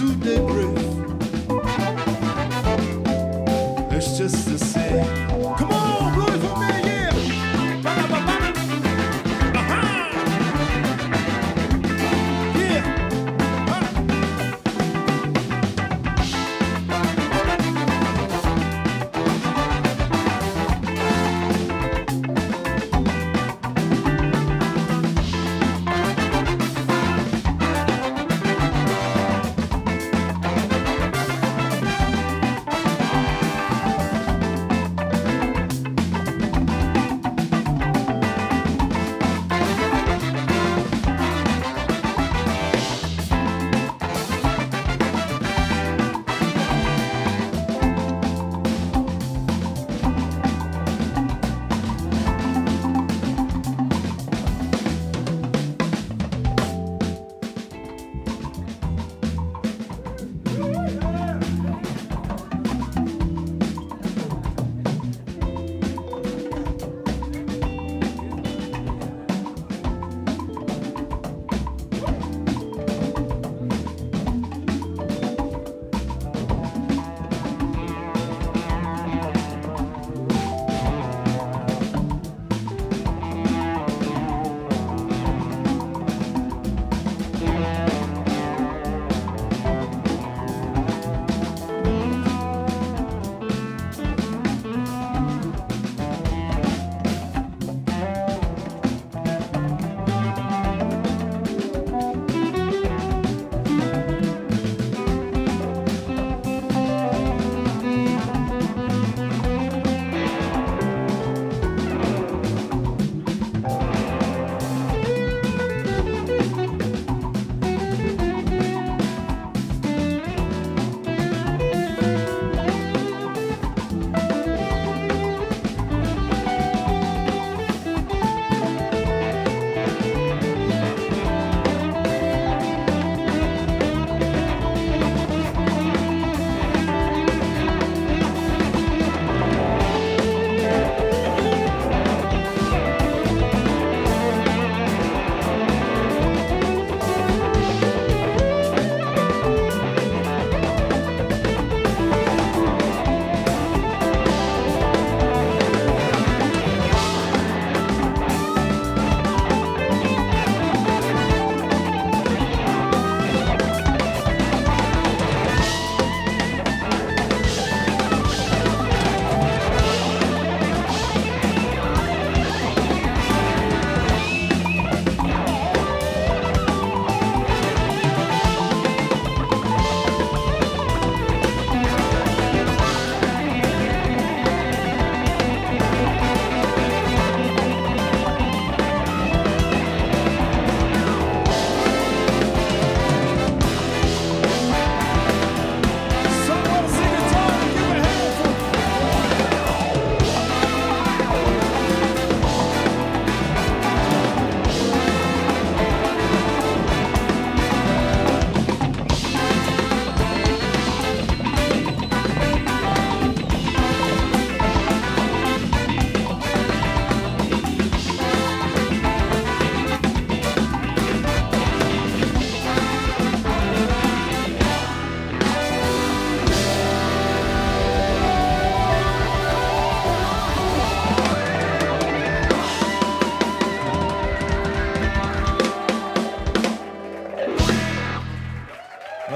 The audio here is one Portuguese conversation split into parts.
today.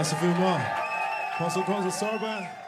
Merci vielmals. Konsul Konsul Sorban.